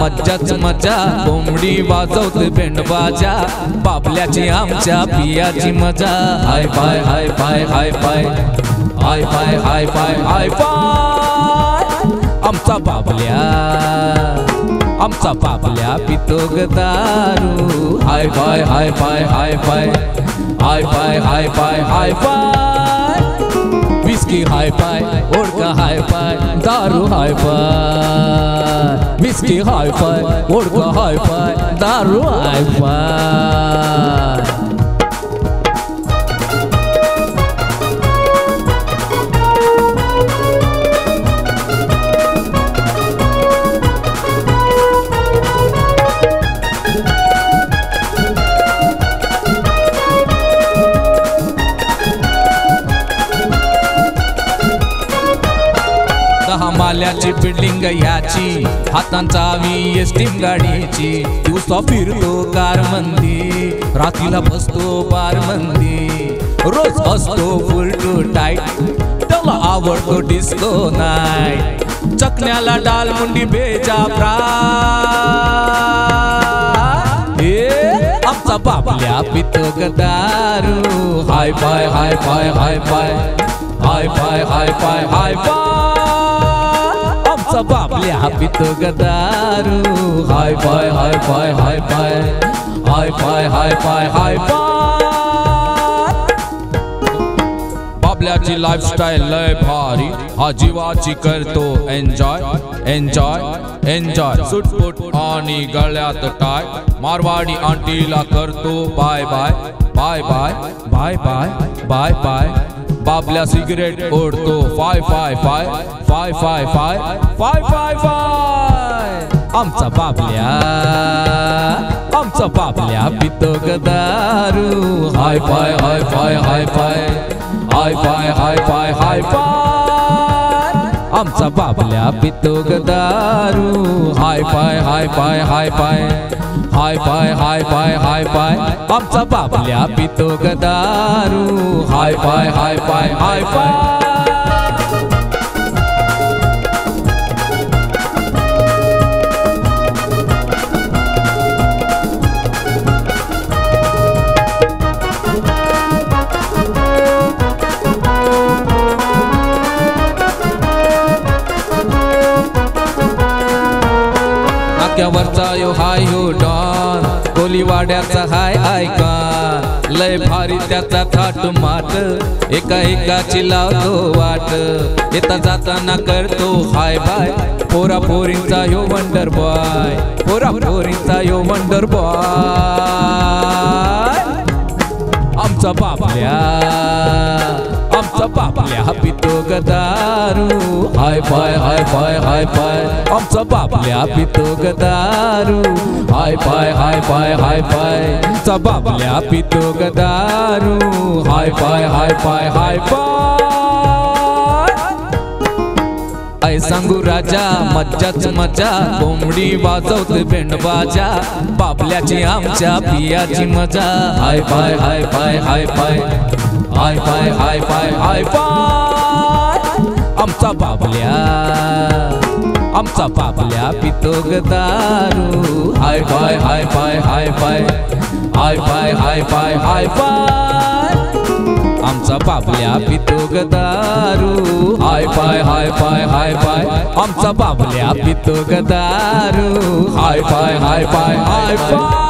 मज्जाच मजा कोंबडी वाजवते बेंडबाजा बाबल्याची आमच्या पियाची मजा. हाय पाय हाय पाय हाय पाय हाय पाय हाय पाय हाय पाय आमचा बाबल्या आमचा बाबल्या पितो ग दारू. हाय पाय हाय पाय हाय पाय हाय पाय हाय पाय हाय पाय विस्की हाय पाय ओडका हाय पाय दारू हाय पाय Whiskey hi-fi, vodka hi-fi, daru hi-fi. दहा माल्याची बिल्डिंग याची. हातांचा वी एस टीम गाडीची. दिवसा फिरतो कार मंदी. रात्रीला बसतो बार मंदी. रोज असतो फुल टू टाईट त्याला आवडतो डिस्को नाईट चकण्याला डाल मुंडी बेजा फ्राय. आमचा बाबल्या पितो गदारू. हाय पाय हाय पाय हाय पाय हाय पाय हाय पाय हाय पाय आमचा बाबल्या पितो गदारू। हाय पाय हाय पाय हाय पाय हाय पाय हाय पाय हाय पाय बाबल्याची लाईफस्टाईल लय भारी। हा जीवाची करतो एन्जॉय एन्जॉय एन्जॉय सुटपुट आणि गळ्यात टाय। मारवाडी आंटीला करतो bye bye bye bye bye bye bye bye बाबल्या सिगरेट ओढतो. फाय फाय फाय फाय फाय फाय फाय फाय फाय आमचा बाबल्या. आमचा बाबल्या पितो गदारू. हाय फाय हाय फाय हाय फाय हाय फाय हाय फाय हाय फाय आमचा बाबल्या पितो गदारू हाय पाय हाय पाय हाय पाय. हाय पाय हाय पाय हाय पाय. आमचा बाबल्या पितो गदारू हाय पाय हाय पाय हाय पाय. नाक्यावरचा यो हाय हो डॉन. कोलीवाड्याचा हाय ऐका लय भारी त्याचा थाट माट. एका एकाची लावतो वाट. येता जाताना करतो हाय बाय. पोरा पोरींचा यो वंडर बॉय. पोरा पोरींचा यो वंडर बॉय. आमचा बाबल्या. बापल्या पितो गदारू. हाय पाय हाय पाय हाय पाय आमचा बापल्या पितो गदारू. हाय पाय हाय पाय हाय पाय चा बापल्या पितो गदारू. हाय पाय हाय पाय हाय पाय आय सांगू राजा मज्जाच मजा. कोंबडी वाजवते बेंडबाजा बापल्याची आमच्या पियाची मजा. हाय पाय हाय पाय हाय पाय हाय पाय हाय पाय हाय फाय आमचा बाबल्या आमचा बाबल्या पितो दारू. हाय फाय हाय पाय हाय पाय. हाय फाय हाय पाय हाय फाय आमचा बाबल्या पितो दारू. हाय फाय हाय पाय हाय पाय. आमचा बाबल्या पितो दारू. हाय फाय हाय पाय हाय फाय